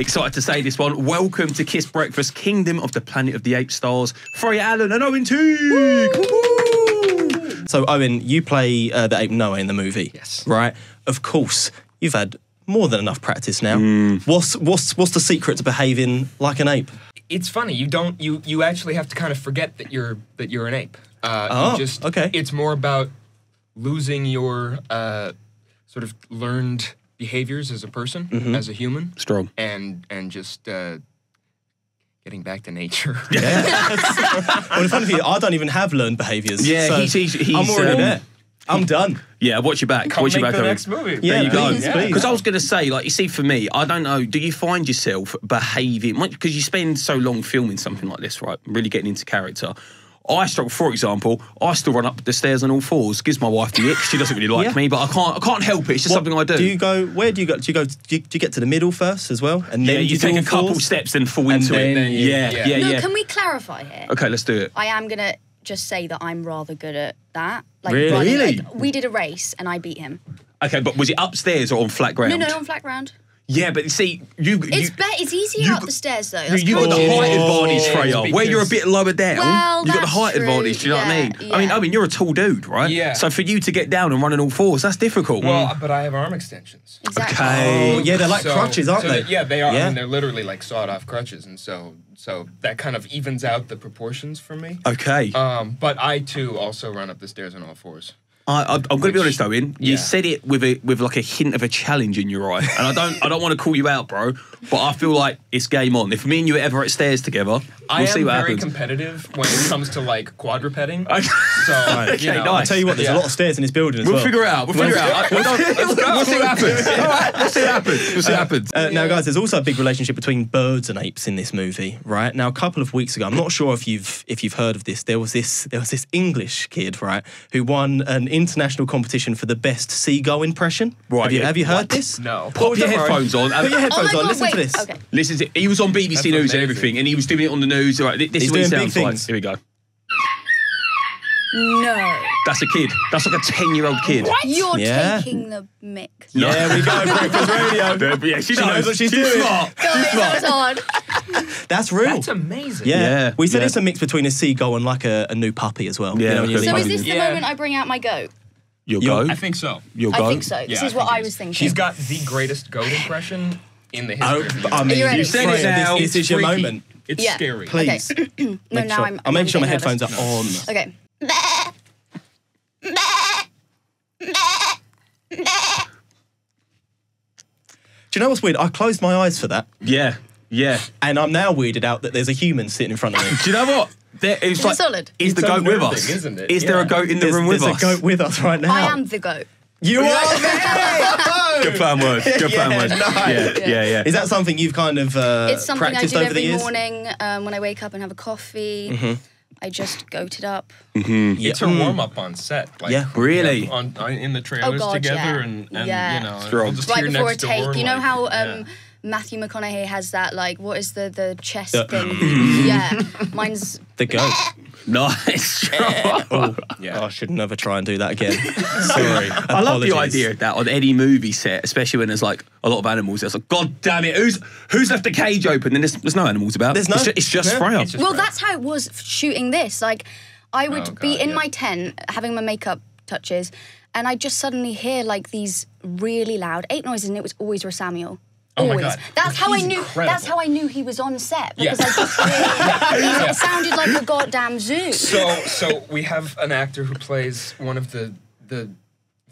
Excited to say this one. Welcome to Kiss Breakfast, Kingdom of the Planet of the Apes stars. Freya Allen and Owen Teague. So, Owen, you play uh, the ape Noah in the movie. Yes. Right? Of course, you've had more than enough practice now. Hmm. What's, what's, what's the secret to behaving like an ape? It's funny. You don't. You you actually have to kind of forget that you're that you're an ape. Uh, Oh, just, okay. It's more about losing your uh, sort of learned behaviors as a person, Mm-hmm. as a human, Strong. and and just uh, getting back to nature. Yeah. Well, the funny thing, is, I don't even have learned behaviours. Yeah, so he's- he's- he's, I'm already um, there. I'm done. Yeah, watch your back. Come watch your make back, the next movie. Yeah, there you go. please, please. Because I was going to say, like, you see, for me, I don't know. Do you find yourself behaving because you spend so long filming something like this, right? Really getting into character. I struggle. For example, I still run up the stairs on all fours. Gives my wife the ick. She doesn't really like Yeah. me, but I can't. I can't help it. It's just What- something I do. Do you go? Where do you go? Do you go? Do you, do you get to the middle first as well, and yeah, then you do take a couple fours? steps and fall And into it. then- yeah, yeah, yeah. yeah. No, can we clarify here? Okay, let's do it. I am gonna just say that I'm rather good at that. Like Really? running- like, we did a race and I beat him. Okay, but was it upstairs or on flat ground? No, no, on flat ground. Yeah, but see, you. It's you, be- It's easier you up got- the stairs though. You, That's you got the height advantage, Yeah, Freya. Where you're a bit lower down, Well, you got the height true, advantage. Do you know what I yeah, mean? I mean. I mean, you're a tall dude, right? Yeah. So for you to get down and run on all fours, that's difficult. well, but I have arm extensions. Exactly. Okay. Oh, yeah, they're like So- crutches, aren't so they? that- yeah, they are. Yeah. I mean, they're literally like sawed-off crutches, and so so that kind of evens out the proportions for me. okay. Um, but I too also run up the stairs on all fours. I, I, I'm going to be honest, Owen. You yeah. said it with a with like a hint of a challenge in your eye, and I don't I don't want to call you out, bro. But I feel like it's game on. If me and you are ever at stairs together, we'll I am see what very happens. competitive when it comes to like quadrupeding. Okay. So Okay, you know, nice. I tell you what, there's a lot of stairs in this building as We'll well. figure it out. We'll figure it out. We'll, we'll, we'll see what happens. All right, we'll see what happens. We'll see what happens. Uh, now, guys, there's also a big relationship between birds and apes in this movie, right? Now, a couple of weeks ago, I'm not sure if you've if you've heard of this. There was this there was this English kid, right, who won an international competition for the best seagull impression. Right, Have you have you heard What? this? No. Pop your headphones on. Put your Oh headphones on. Listen wait. to this. Okay. Listen to it. He was on BBC That's News and everything, and he was doing it on the news. All right, this He's is what he doing big sounds like. things. Here we go. No. That's a kid. That's like a ten-year-old kid. What? You're Yeah. taking the mic. Yeah, we go. Breakfast radio. Yeah, she, She knows what she's doing. smart. Guys, that was hard. That's real. That's amazing. yeah. Yeah, we said yeah. it's a mix between a seagull and like a, a new puppy as well. Yeah, you know, when you okay. leave So is this the Yeah. moment I bring out my goat? You'll You'll- I think so. You'll go. I think so. This Yeah, is what I was thinking. She's got the greatest goat impression in the Oh, history. of I mean, you ready? You said it now. This, this is your moment. It's Yeah. scary. Please. Okay. no, Make now sure, I'm. I'll make I'm sure my headphones are on. Okay. Do you know what's weird? I closed my eyes for that, Yeah, yeah. and I'm now weirded out that there's a human sitting in front of me. Do you know what? There, it's Is it like, solid? Is the It's goat with unnerving, us? isn't it? Is there a Yeah. goat in the There's, room with us? there's us? a goat with us right now. I am the goat. You are there. Good plan word. Good plan Yeah, word. nice. Yeah, yeah, yeah. Is that something you've kind of uh, It's something I practiced do over the every years? morning um, when I wake up and have a coffee. Mm-hmm. I just goat it up. It's her Mm. warm up on set. Like, Yeah. Really? On, on in the trailers Oh, God, together, yeah. and, and Yeah. you know, and Strong. we'll just Right hear before a next take. door, You know like, how um, yeah. Matthew McConaughey has that, like, what is the, the chest The- thing? Mm. yeah. Mine's. The goat. Nice. Oh, Yeah. Oh, I should never try and do that again. Sorry. I love the Apologies. idea of that on any movie set, especially when there's like a lot of animals. There's like, God damn it, who's who's left the cage open? And there's, there's no animals about. There's no- It's just, it's just yeah. Freya. It's just- Well, Right. that's how it was f- shooting this. Like, I would Oh, be God, in yeah. my tent having my makeup touches, and I just suddenly hear like these really loud ape noises, and it was always Ras-Samuel. Oh my Always. God. That's how I knew. incredible. That's how I knew he was on set Yeah. because I just hear, it sounded like a goddamn zoo. So, so we have an actor who plays one of the the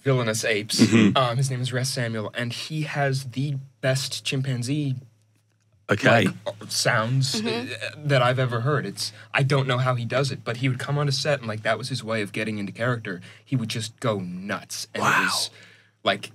villainous apes. Mm-hmm. Um, his name is Ras-Samuel, and he has the best chimpanzee Okay. like, uh, sounds uh, that I've ever heard. It's I don't know how he does it, but he would come on a set and like that was his way of getting into character. He would just go nuts, and it was like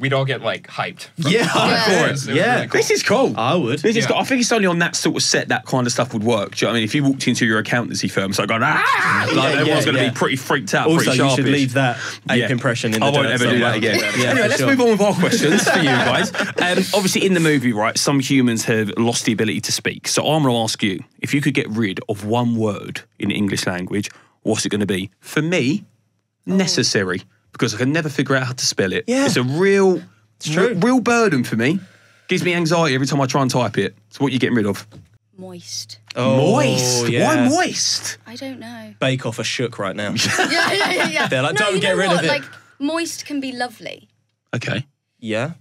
we'd all get like hyped. from Yeah, of course. was- it was Yeah. really cool. This is cool. I would. This is Yeah. cool. I think it's only on that sort of set that kind of stuff would work. Do you know what I mean? If you walked into your accountancy firm, so going, ah, like, Yeah, everyone's yeah, going to yeah. be pretty freaked out. Also, pretty you should sharpish. leave that ape Yeah. impression in the I won't ever do that again. Yeah, anyway, let's sure. move on with our questions for you guys. Um, obviously, in the movie, right, some humans have lost the ability to speak. So I'm going to ask you if you could get rid of one word in the English language, what's it going to be? For me, necessary, because I can never figure out how to spell it. Yeah. It's a real, true. real burden for me. Gives me anxiety every time I try and type it. So what you getting rid of? Moist. Oh, moist. yeah. Why moist? I don't know. Bake Off are shook right now. yeah, yeah, yeah, yeah. They're like, no, "Don't you get know rid what? of it." Like, moist can be lovely, Okay. yeah.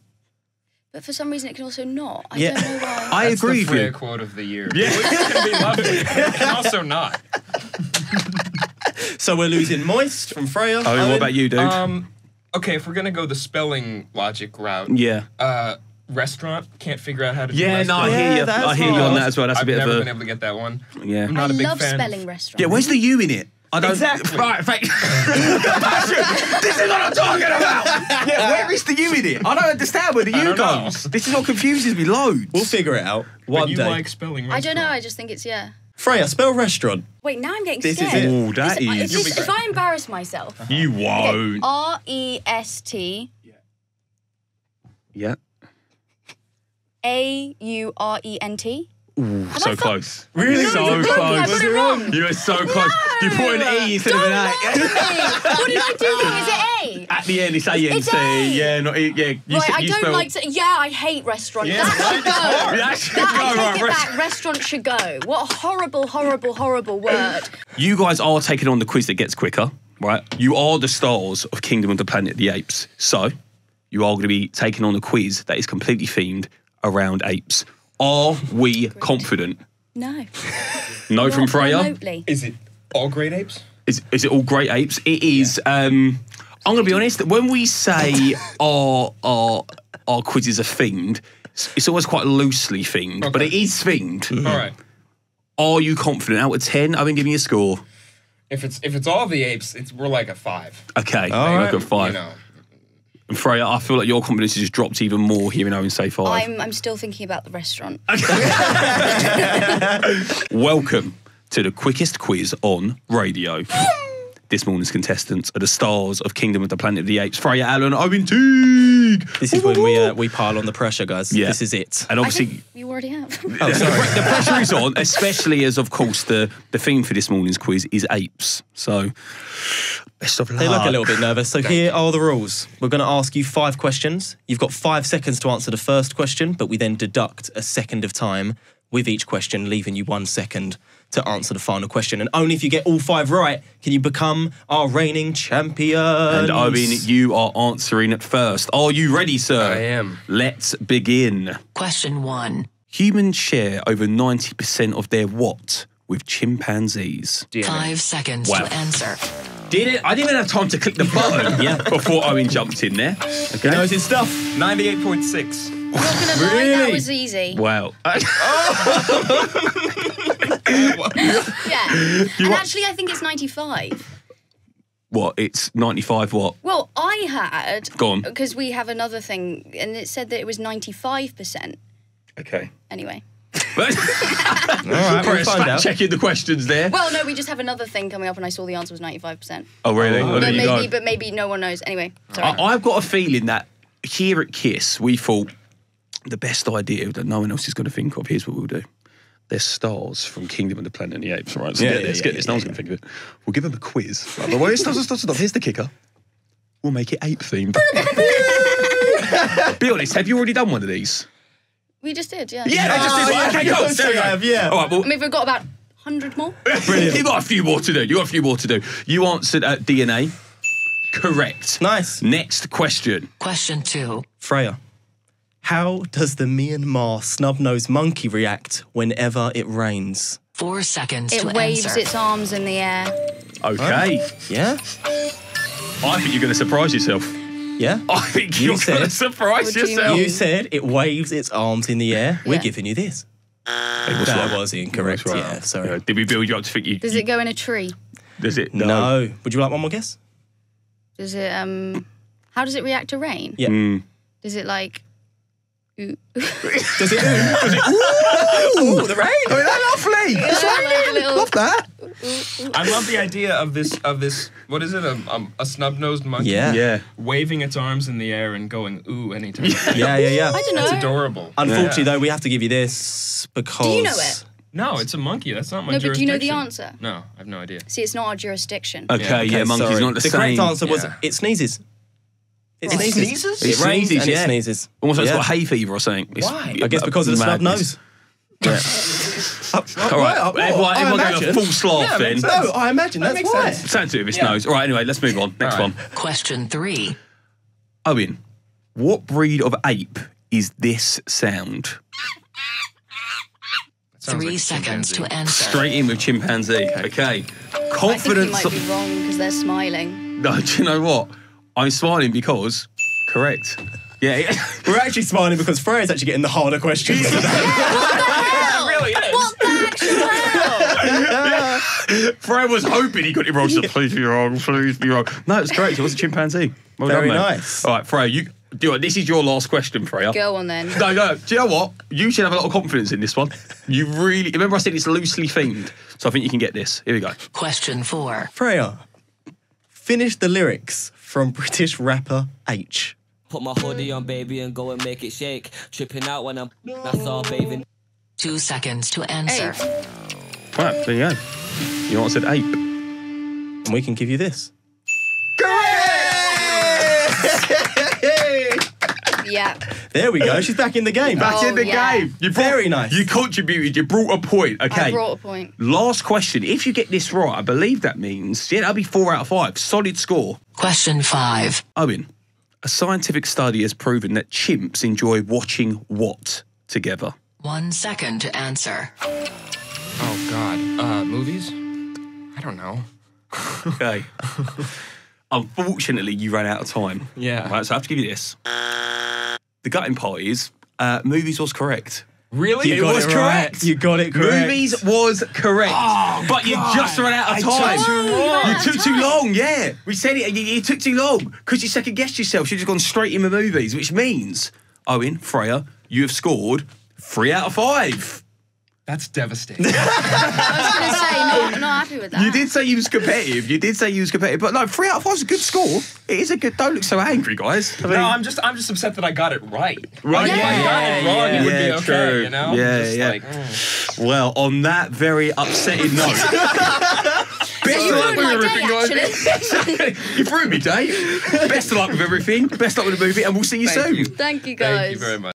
but for some reason it can also not. I Yeah. don't know why. I That's agree the with Freya you. quote of the year. Yeah. Moist can be lovely, but it can also not. So we're losing moist from Freya. Oh, what about you, dude? Um, okay, if we're gonna go the spelling logic route, yeah. uh, restaurant can't figure out how to. do Yeah, no, I restaurant. hear Yeah, you. that's I hear you on that as well. That's a I've bit never of been able to get that one. yeah. I'm not I a big love fan. spelling restaurant. Yeah, where's the U in it? I don't. Exactly. Right, thank this is what I'm talking about. Yeah, where is the U in it? I don't understand where the U don't know. goes. This is what confuses me loads. We'll figure it out But one you day. like spelling I restaurant. don't know. I just think it's yeah. Freya, spell restaurant. Wait, now I'm getting This is scared. it. Ooh, that This- is- if, this- if. I embarrass myself, You won't. R E S T Yeah. A U R E N T. So I close. Really? So No, you I close. it wrong. You were so close. You put an E instead of an A. what did I do? Is it A? At the end, it's A N It's Yeah, not E. Yeah. You, right, s- I you don't spell- like to. Yeah, I hate restaurants. Yeah, that should go. That should That, go, I right, it rest- back. Restaurant should go. What a horrible, horrible, horrible word. You guys are taking on the quiz that gets quicker, right? You are the stars of Kingdom of the Planet of the Apes. So, you are going to be taking on a quiz that is completely themed around apes. Are we confident? No. No from Freya? remotely. Is it all great apes? Is, is it all great apes? It is. Um, I'm going to be honest. When we say our our our quizzes are themed, it's- it's always quite loosely themed, but it is themed. All right. Are you confident? Out of ten, I've been giving you a score. If it's if it's all the apes, it's we're like a five. Okay, All look right. at five. You know. And Freya, I feel like your confidence has just dropped even more hearing Owen say 5 I'm, I'm still thinking about the restaurant. Welcome to the quickest quiz on radio. this morning's contestants are the stars of Kingdom of the Planet of the Apes, Freya Allen, Owen Teague. This is when we uh, we pile on the pressure, guys. Yeah. This is it. And obviously, you already have. Oh, sorry. the pressure is on, especially as, of course, the, the theme for this morning's quiz is apes. So, best of luck. They look a little bit nervous. So here are the rules. We're going to ask you five questions. You've got five seconds to answer the first question, but we then deduct a second of time with each question, leaving you one second to answer the final question. And only if you get all five right can you become our reigning champion. And I mean, you are answering at first. Are you ready, sir? I am. Let's begin. Question one. Humans share over 90% of their what with chimpanzees? Five seconds Wow. to answer. Did it? I didn't even have time to click the button yeah. before Owen jumped in there. Okay. knows his stuff. Ninety-eight point six. I'm not gonna lie, that was easy. Wow. Oh. Yeah. and actually, I think it's 95. what? It's 95 what? Well, I had. Go on. Because we have another thing, and it said that it was 95%. Okay. Anyway. All right, we'll find fact out. checking the questions there. Well, no, we just have another thing coming up, and I saw the answer was 95%. oh, really? Oh, But maybe, go. but maybe no one knows. Anyway, sorry. I, I've got a feeling that here at Kiss, we thought the best idea that no one else is going to think of. Here's what we'll do. They're stars from Kingdom of the Planet of the Apes, right? So Yeah, get yeah, this, yeah, get this. yeah, no one's going to think of it. We'll give them a quiz. Right, but wait, stop, stop, stop, stop. Here's the kicker. We'll make it ape themed. Be honest, have you already done one of these? We just did, yeah. Yeah, I just did. Oh, yeah, okay, of cool. course There we we go. yeah. All right, well, I mean, we've got about 100 more. you got a few more to do. You got a few more to do. You answered at DNA. Correct. Nice. Next question. Question two. Freya, how does the Myanmar snub-nosed monkey react whenever it rains? Four seconds It to waves answer. its arms in the air. Okay. Yeah? I think you're going to surprise yourself. Yeah? I think You you're said- going to surprise you yourself. You said it waves its arms in the air. We're Yeah. giving you this. Hey, what's That wrong? was incorrect. What's wrong? Yeah, sorry. Yeah, Did we build you up to think you? Does you- it go in a tree? Does it? No. Would you like one more guess? Does it, um, how does it react to rain? Yeah. Mm. Does it like, ooh, Does it? Does it? Ooh, the rain. Oh, that's lovely. It's like little- Love that. I love the idea of this of this. What is it? A, um, a snub-nosed monkey. Yeah. Yeah. Waving its arms in the air and going ooh anytime. Yeah, yeah, yeah. I don't know. That's adorable. Unfortunately, Yeah. though, we have to give you this because. Do you know it? No, it's a monkey. That's not my jurisdiction. No, but do you know the answer? No, I have no idea. See, it's not our jurisdiction. Okay, yeah, monkey's Sorry. not the, the same. correct answer was Yeah. it sneezes. It It sneezes. sneezes? It It rains sneezes, and yeah. it sneezes. Almost like Yeah. it's got hay fever or something. It's- Why? I guess because of the snub madness. nose. All right, Well, everyone, I everyone going a full slav Yeah, then. No, I imagine That that's makes why. sense. Sounds to it with his Yeah. nose. All right, anyway, let's move on. Next All right. one. Question three. Owen, what breed of ape is this sound? Three like seconds to answer. Straight in with chimpanzee. Okay. Confidence. I think you Confidence. might be wrong because they're smiling. No, do you know what? I'm smiling because correct. Yeah, yeah. We're actually smiling because Freya's actually getting the harder questions today. really is. What the actual hell? Fred was hoping he got it wrong. She said, please be wrong, please be wrong. No, it's correct. It was a chimpanzee. Well Very done, mate. nice. All right, Freya, you do you know what, this is your last question, Freya. Go on then. No, no. Do you know what? You should have a lot of confidence in this one. You really remember I said it's loosely themed, so I think you can get this. Here we go. Question four. Freya, finish the lyrics from British rapper H. Put my hoodie on, baby, and go and make it shake. Tripping out when I'm that's all, baby. Two seconds to answer. Ape. Right, there you go. You know what I? Ape. And we can give you this. Correct! Yeah. There we go. She's back in the game. Back Oh, in the yeah. game. You Very nice. You contributed. You brought a point. Okay. I brought a point. Last question. If you get this right, I believe that means yeah, that'll be four out of five. Solid score. Question five. Owen, a scientific study has proven that chimps enjoy watching what together? One second to answer. Oh God. Uh, movies? I don't know. Okay. Unfortunately, you ran out of time. Yeah. Right, so I have to give you this. The gutting part is uh, movies was correct. Really? You got it it right. correct. You got it correct. Movies was correct, but you just ran out of time. You took too long. Yeah, we said it. You, you took too long because you second guessed yourself. You just gone straight in the movies, which means Owen Freya, you have scored three out of five. That's devastating. I was going to say, not, not happy with that. You did say you was competitive. You did say you was competitive, but no, three out of five is a good score. It is a good. Don't look so angry, guys. I mean, no, I'm just I'm just upset that I got it right. Right, Like, if I yeah, got it wrong, yeah, it would yeah, be okay, true. you know? Yeah, Just yeah. Like, mm. well, on that very upsetting note. Best You of luck with everything, guys. You've ruined me, Dave. Best of luck with everything. Best of luck with the movie, and we'll see you Thank soon. you. Thank you, guys. Thank you very much.